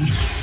Yeah.